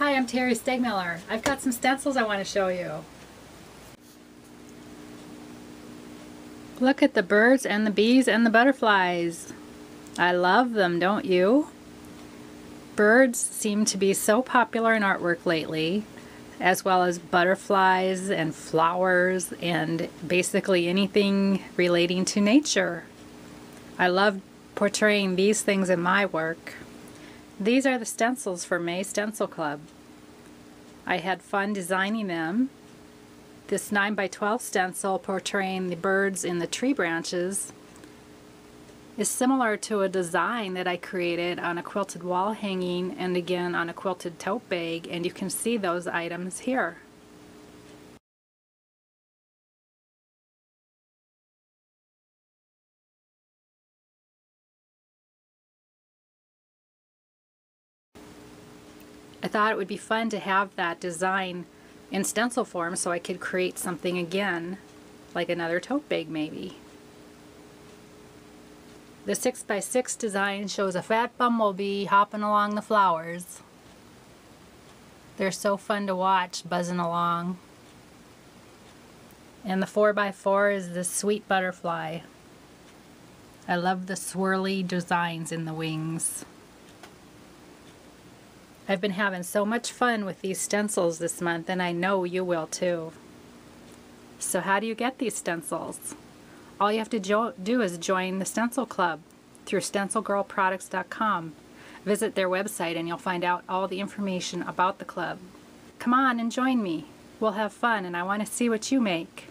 Hi, I'm Terri Stegmiller. I've got some stencils I want to show you. Look at the birds and the bees and the butterflies. I love them, don't you? Birds seem to be so popular in artwork lately, as well as butterflies and flowers and basically anything relating to nature. I love portraying these things in my work. These are the stencils for May Stencil Club. I had fun designing them. This 9 by 12 stencil portraying the birds in the tree branches is similar to a design that I created on a quilted wall hanging and again on a quilted tote bag and you can see those items here. I thought it would be fun to have that design in stencil form so I could create something again, like another tote bag maybe. The 6x6 design shows a fat bumblebee hopping along the flowers. They're so fun to watch buzzing along. And the 4x4 is the sweet butterfly. I love the swirly designs in the wings. I've been having so much fun with these stencils this month and I know you will too. So how do you get these stencils? All you have to do is join the Stencil Club through stencilgirlproducts.com. Visit their website and you'll find out all the information about the club. Come on and join me. We'll have fun and I want to see what you make.